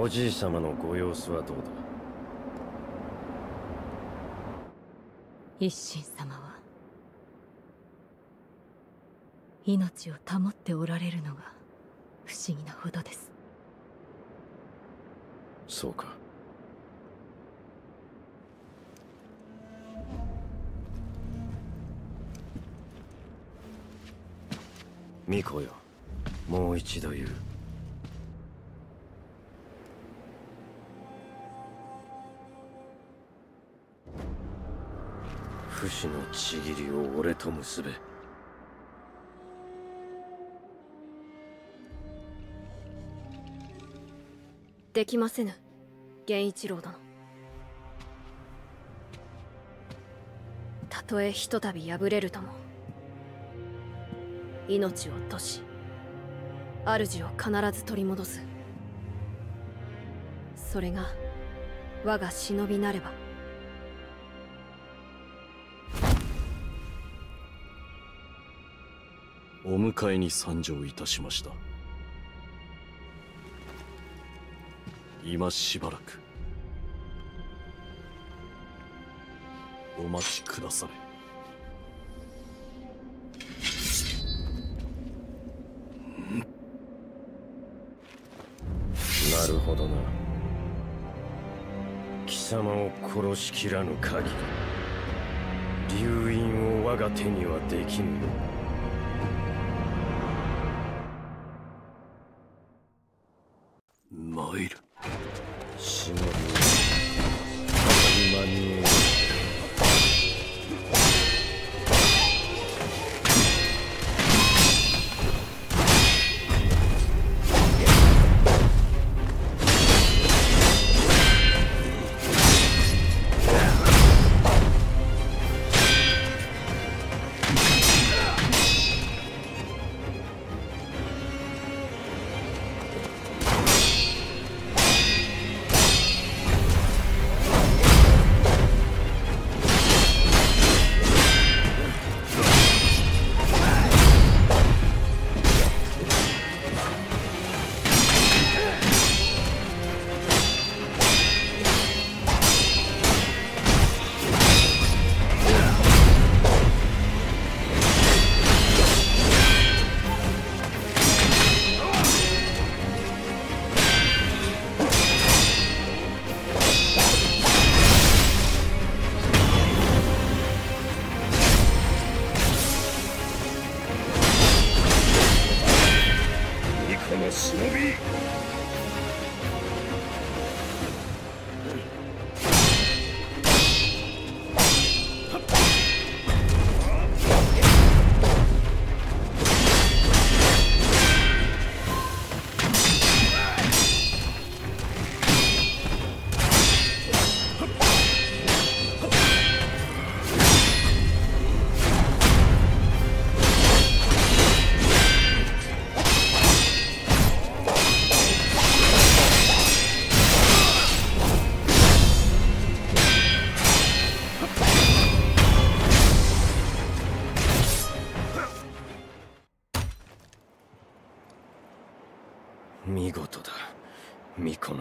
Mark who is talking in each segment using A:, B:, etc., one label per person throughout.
A: おじい様のご様子はどうだ？
B: 一心様は命を保っておられるのが不思議なほどです。
A: そうか。巫女よ。もう一度言う不死のちぎりを俺と結べ。
C: できませぬ。源一郎殿。たとえひとたび敗れるとも。命を落とし主を必ず取り戻す。それが我が忍びなれば。
D: お迎えに参上いたしました。今しばらく。お待ちくだされ。
A: なるほどな。貴様を殺しきらぬ限り流印を我が手にはできぬ。
D: 参る。
A: 忍び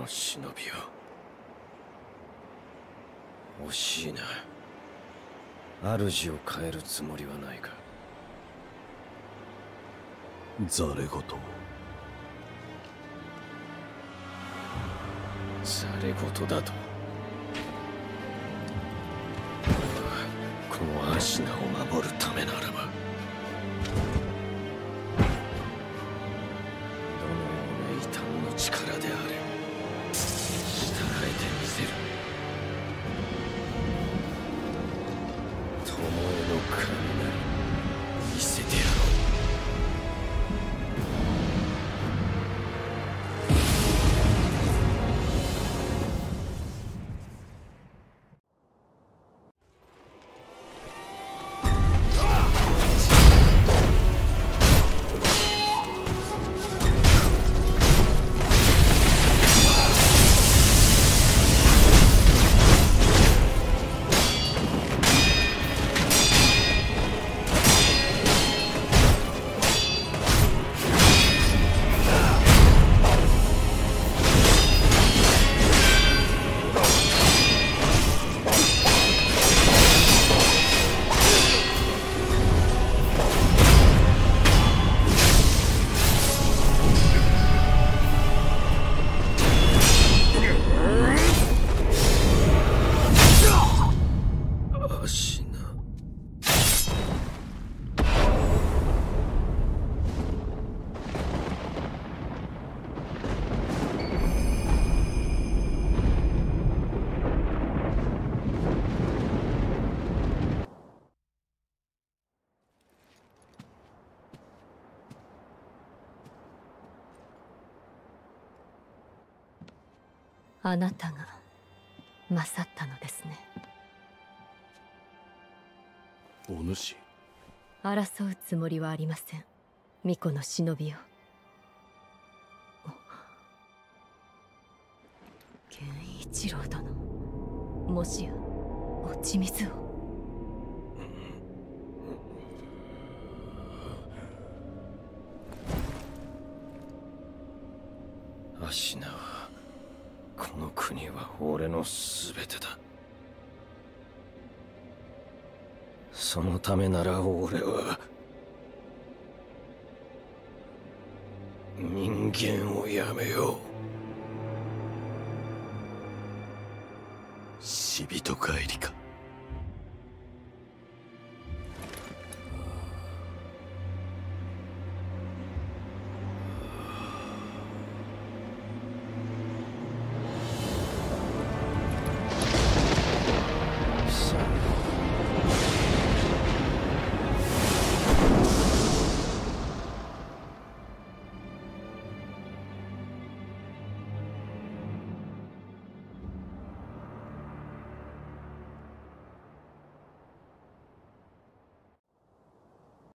A: の忍びを惜しいな。主を変えるつもりはないか。
D: ざれ言
A: ざれ言だと。このアシナを守るためならば
B: あなたが勝ったのですね。
D: お主。
B: 争うつもりはありません。巫女の忍びよ源一郎殿。もしや落ち水を
A: アシナはこの国は俺の全てだ。そのためなら俺は人間をやめよう。
D: 死人帰りか。